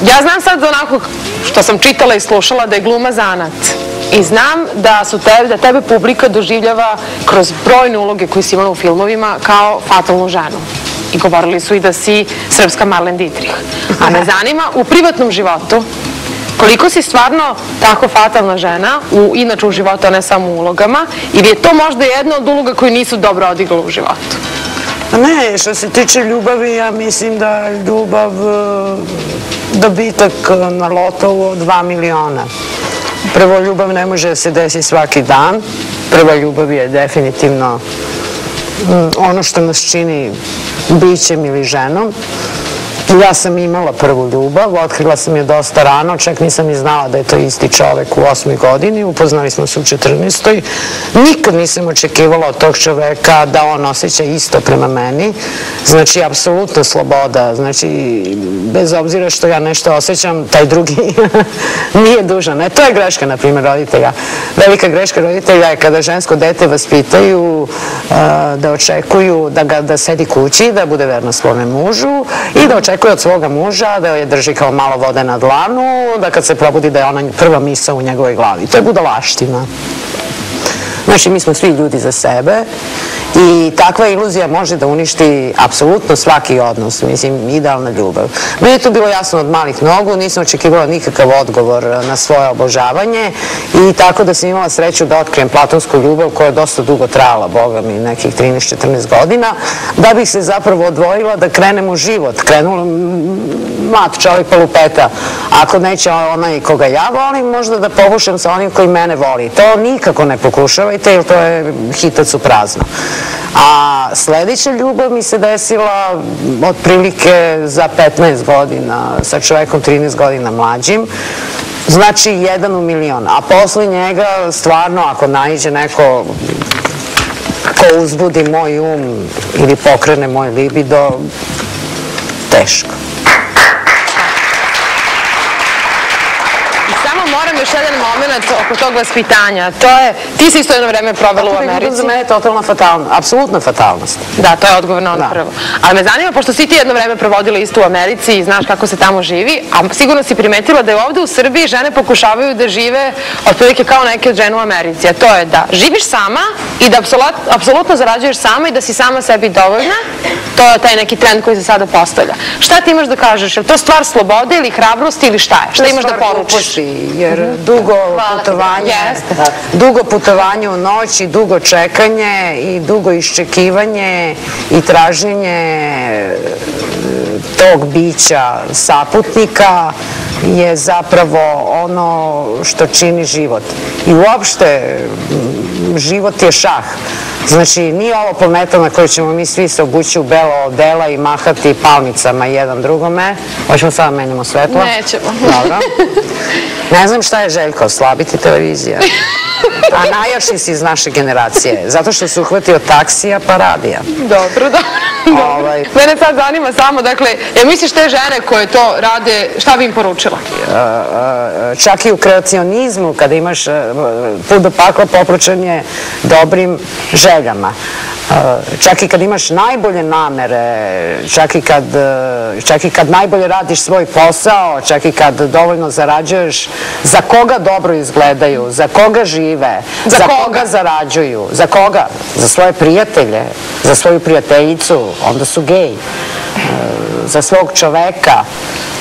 ja znam sad onako što sam čitala i slušala da je gluma zanat. I znam da su tebe, da tebe publika doživljava kroz brojne uloge koje si imala u filmovima kao fatalnu ženu. I govorili su i da si srpska Marlene Dietrich. A me zanima u privatnom životu koliko si stvarno tako fatalna žena, u, inače u životu, a ne samo u ulogama, ili je to možda jedna od uloga koju nisu dobro odigrala u životu? Pa Ne, što se tiče ljubavi, ja mislim da ljubav e, dobitak na lotovu od 2 miliona. Prvo, ljubav ne može da se desi svaki dan. Prva ljubav je definitivno ono što nas čini bićem ili ženom. Ja sam imala prvu ljubav, otkrila sam je dosta rano, čak nisam ni znala da je to isti čovek u osmoj godini, upoznali smo se u 14. Nikad nisam očekivala od tog čoveka da on osjeća isto prema meni, znači apsolutna sloboda, znači bez obzira što ja nešto osjećam, taj drugi nije dužan. E, to je greška, na primjer, roditelja. Velika greška roditelja je kada žensko dete vaspitaju e, da očekuju da, ga, da sedi kući, da bude verno svome mužu i da očekuje od svoga muža da je drži kao malo vode na dlanu, da kad se probudi da je ona prva misa u njegovoj glavi. To je budalaština. Znači, mi smo svi ljudi za sebe i takva iluzija može da uništi apsolutno svaki odnos, mislim, idealna ljubav. Meni je to bilo jasno od malih nogu, nisam očekivala nikakav odgovor na svoje obožavanje i tako da sam imala sreću da otkrijem platonsku ljubav koja je dosta dugo trajala, boga mi, nekih 13-14 godina, da bih se zapravo odvojila da krenem u život. Krenula mlad čovjek pa lupeta. Ako neće onaj koga ja volim, možda da pokušam sa onim koji mene voli. To nikako ne pokušavajte, jer to je hitac u prazno. A sledeća ljubav mi se desila otprilike za 15 godina sa čovekom 13 godina mlađim. Znači, jedan u milion. A posle njega, stvarno, ako naiđe neko ko uzbudi moj um ili pokrene moj libido, teško. I samo moram još jedan moment oko tog vaspitanja. To je, ti si isto jedno vreme provela u je Americi. za mene totalna fatalnost, apsolutna fatalnost. Da, to je odgovor na ono Da. prvo. Ali me zanima, pošto si ti jedno vreme provodila isto u Americi i znaš kako se tamo živi, a sigurno si primetila da je ovde u Srbiji žene pokušavaju da žive otprilike kao neke od žena u Americi, a to je da živiš sama i da apsolut- apsolutno zarađuješ sama i da si sama sebi dovoljna. To je taj neki trend koji se sada postavlja. Šta ti imaš da kažeš? Je to stvar slobode ili hrabrosti ili šta je? Šta imaš da poručiš? gluposti, jer dugo Hvala putovanje, dugo putovanje u noć i dugo čekanje i dugo iščekivanje i traženje e, tog bića saputnika je zapravo ono što čini život. I uopšte život je šah. Znači, nije ovo planeta na kojoj ćemo mi svi se obući u belo odela i mahati palmicama jedan drugome. Hoćemo sada da menjamo svetlo? Nećemo. Dobro. Ne znam šta je Željko, slabiti televizija. A najjaši si iz naše generacije, zato što se uhvatio taksija pa radija. Dobro, da. Ovaj. Mene sad zanima samo, dakle, je misliš te žene koje to rade, šta bi im poručila? Čak i u kreacionizmu, kada imaš e, put do pakla popručen je dobrim željama. E, Čak i kad imaš najbolje namere, čak i kad, e, čak i kad najbolje radiš svoj posao, čak i kad dovoljno zarađuješ, za koga dobro izgledaju, za koga žive, Za koga? koga zarađuju, za koga? Za svoje prijatelje, za svoju prijateljicu, onda su gej e, za svog čoveka,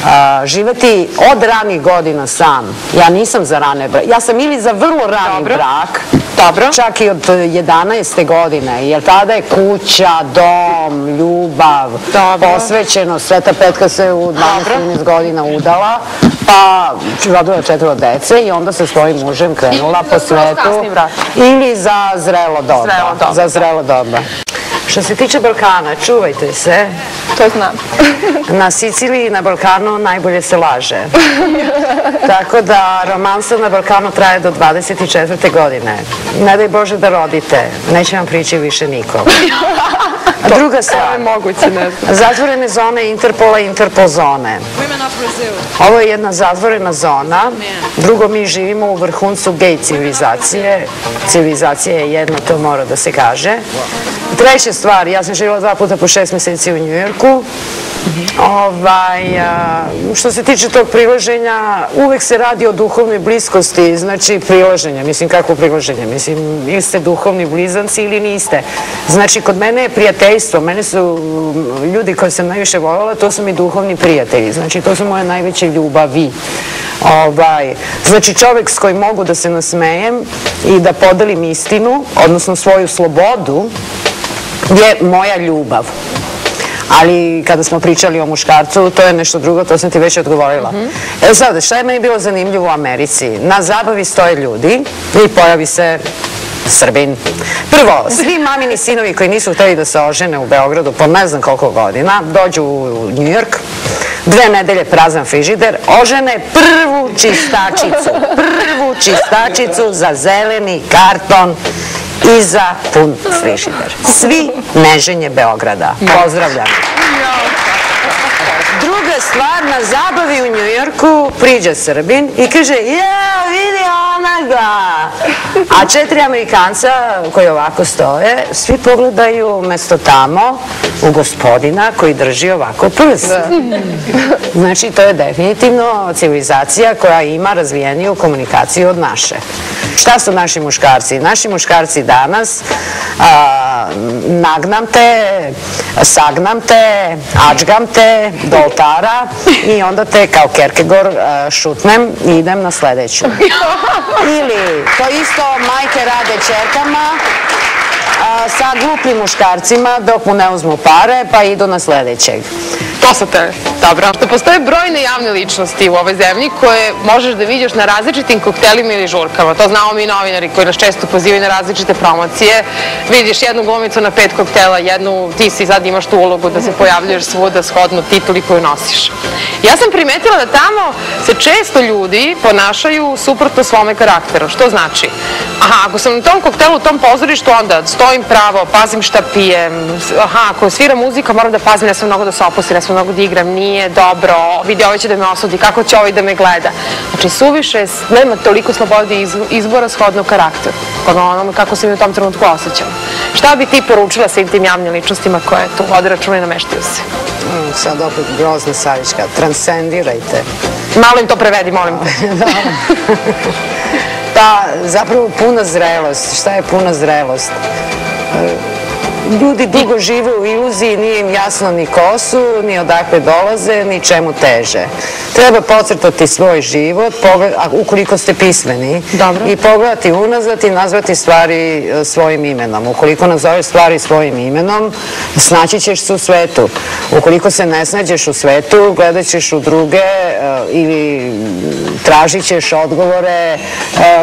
a, živeti od ranih godina sam. Ja nisam za rane brak. Ja sam ili za vrlo rani Dobro. brak, Dobro. čak i od 11. godine, jer tada je kuća, dom, ljubav, Dobro. posvećeno. Sveta Petka se u 12-13 godina udala, pa rodila četvro dece i onda sa svojim mužem krenula Ili po svetu. Ili za zrelo doba. Zrelo doba. Za zrelo doba. Što se tiče Balkana, čuvajte se. To znam. Na Siciliji i na Balkanu najbolje se laže. Tako da romansa na Balkanu traje do 24. godine. Ne daj Bože da rodite, neće vam prići više niko. A druga To je stvar, moguće, ne znam. zatvorene zone Interpola i Interpol zone. Ovo je jedna zatvorena zona. Drugo, mi živimo u vrhuncu gej civilizacije. Civilizacija je jedna, to mora da se kaže. Treća stvar, ja sam živjela dva puta po šest meseci u Njujorku. Ovaj, što se tiče tog prilaženja, uvek se radi o duhovnoj bliskosti, znači prilaženja, mislim kako prilaženja, mislim ili ste duhovni blizanci ili niste. Znači kod mene je prijateljstvo, mene su ljudi koje sam najviše voljela, to su mi duhovni prijatelji, znači to su moje najveće ljubavi. Ovaj, znači čovek s kojim mogu da se nasmejem i da podelim istinu, odnosno svoju slobodu, je moja ljubav. Ali kada smo pričali o muškarcu, to je nešto drugo, to sam ti već odgovorila. E sad, šta je meni bilo zanimljivo u Americi? Na zabavi stoje ljudi i pojavi se Srbin. Prvo, svi mamini sinovi koji nisu hteli da se ožene u Beogradu po ne znam koliko godina, dođu u New York, dve nedelje prazan frižider, ožene prvu čistačicu, prvu čistačicu za zeleni karton i za pun frižider. Svi neženje Beograda. Pozdravljam. Druga stvar, na zabavi u Njujorku priđe Srbin i kaže, ja, vidi onaga. A četiri Amerikanca koji ovako stoje, svi pogledaju mesto tamo u gospodina koji drži ovako prst. Znači, to je definitivno civilizacija koja ima razvijeniju komunikaciju od naše. Šta su naši muškarci? Naši muškarci danas a, nagnam te, sagnam te, ačgam te do oltara i onda te kao Kerkegor a, šutnem i idem na sledeću. Ili to isto majke rade čerkama a, sa glupim muškarcima dok mu ne uzmu pare pa idu na sledećeg. To sa te. Dobro. Što postoje brojne javne ličnosti u ovoj zemlji koje možeš da vidiš na različitim koktelima ili žurkama. To znamo mi novinari koji nas često pozivaju na različite promocije. Vidiš jednu glumicu na pet koktela, jednu, ti si sad imaš tu ulogu da se pojavljuješ svuda shodno tituli koju nosiš. Ja sam primetila da tamo se često ljudi ponašaju suprotno svome karakteru. Što znači? Aha, ako sam na tom koktelu, u tom pozorištu, onda stojim pravo, pazim šta pijem. Aha, ako svira muzika, moram da pazim, ne smem mnogo da se opustim, ne smem mnogo da igram, nije dobro, vidi ovaj će da me osudi, kako će ovaj da me gleda. Znači, suviše, nema toliko slobode iz- izbora shodno karakteru, kod onome kako se mi u tom trenutku osjećam. Šta bi ti poručila svim tim javnim ličnostima koje tu vode računa i nameštaju se? Mm, Sad opet grozna savička. Transcendirajte. Malo im to prevedi, molim te. Pa zapravo puna zrelost. Šta je puna zrelost? E, Ljudi dugo žive u iluziji, nije im jasno ni ko su, ni odakle dolaze, ni čemu teže. Treba pocrtati svoj život, pogled- ukoliko ste pismeni, Dobro. i pogledati unazad i nazvati stvari e, svojim imenom. Ukoliko nazoveš stvari svojim imenom, snaći ćeš se u svetu. Ukoliko se ne snađeš u svetu, gledat ćeš u druge e, ili tražit ćeš odgovore e,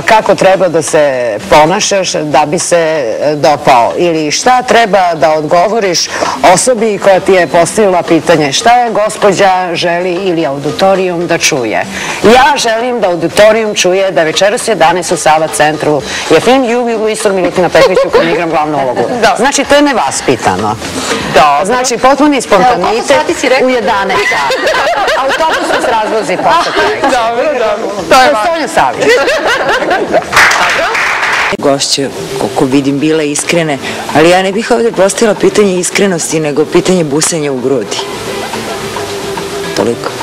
kako treba da se ponašaš da bi se e, dopao ili šta treba da odgovoriš osobi koja ti je postavila pitanje šta je gospođa želi ili auditorijum da čuje. Ja želim da auditorijum čuje da večeras je danas u Sava centru je film Jugi u Istor Milutina Petriću u kojem igram glavnu ulogu. Da. Znači to je nevaspitano. Dobro. Znači potpuni koliko spontanitet u 11 sati. Autobus vas razvozi posle toga. Dobro, dobro. To je. Sonja Savić. gošće, koliko vidim, bile iskrene, ali ja ne bih ovde postavila pitanje iskrenosti, nego pitanje busanja u grudi. Toliko.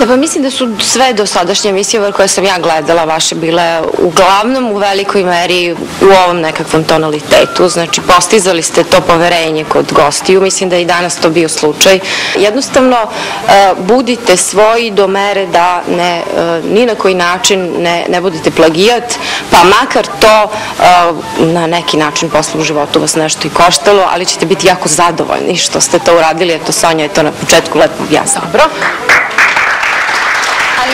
Da, pa mislim da su sve dosadašnje emisije koje sam ja gledala vaše bile uglavnom u velikoj meri u ovom nekakvom tonalitetu, znači postizali ste to poverenje kod gostiju, mislim da je i danas to bio slučaj. Jednostavno e, budite svoji do mere da ne, e, ni na koji način ne, ne budete plagijat, pa makar to e, na neki način posle u životu vas nešto i koštalo, ali ćete biti jako zadovoljni što ste to uradili, eto Sonja je to na početku lepo objasnila. Dobro.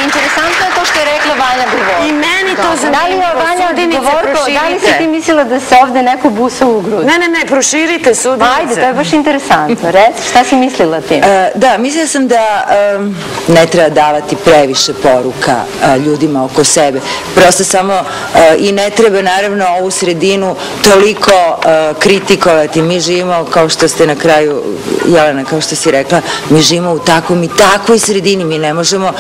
Interesantno je to što je rekla Vanja Govorko. I meni to Da li zanimljivo. je Vanja Govorko, da li si ti mislila da se ovde neko busa u grudi? Ne, ne, ne, proširite sudnice. Ajde, to je baš interesantno. Reci, šta si mislila tim? E, da, mislila sam da ne treba davati previše poruka e, ljudima oko sebe. Prosto samo e, i ne treba naravno ovu sredinu toliko kritikovati. Mi živimo, kao što ste na kraju, Jelena, kao što si rekla, mi živimo u takvom i takvoj sredini. Mi ne možemo e,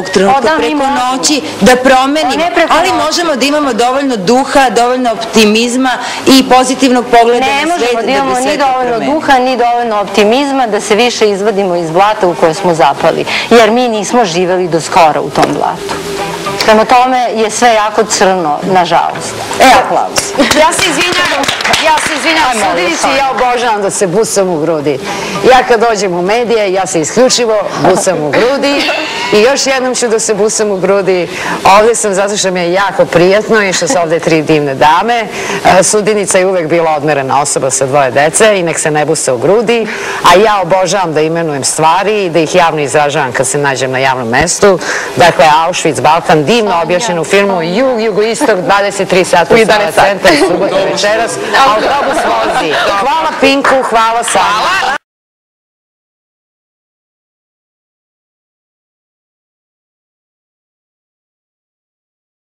ovog trenutka O, da, preko noći da promenimo, ne preko ali možemo da imamo dovoljno duha, dovoljno optimizma i pozitivnog pogleda Ne na svet možemo da da imamo ni dovoljno duha, ni dovoljno optimizma da se više izvadimo iz blata u koje smo zapali. Jer mi nismo živeli do skora u tom blatu. Prema tome je sve jako crno, nažalost. E, aplauz. Ja se izvinjam, ja se izvinjam, sudivici, Aleksandra. ja obožavam da se busam u grudi. Ja kad dođem u medije, ja se isključivo busam u grudi i još jednom ću da se busam u grudi. Ovde sam zato što mi je jako prijatno i što su ovde tri divne dame. E, Sudinica je uvek bila odmerena osoba sa dvoje dece i nek se ne busa u grudi. A ja obožavam da imenujem stvari i da ih javno izražavam kad se nađem na javnom mestu. Dakle, Auschwitz, Balkan, divno objašnjen u filmu Jug, Jugoistok, 23 sata U u 11 Sava centar, subota večeras, autobus vozi. Hvala Pinku, hvala Sanja.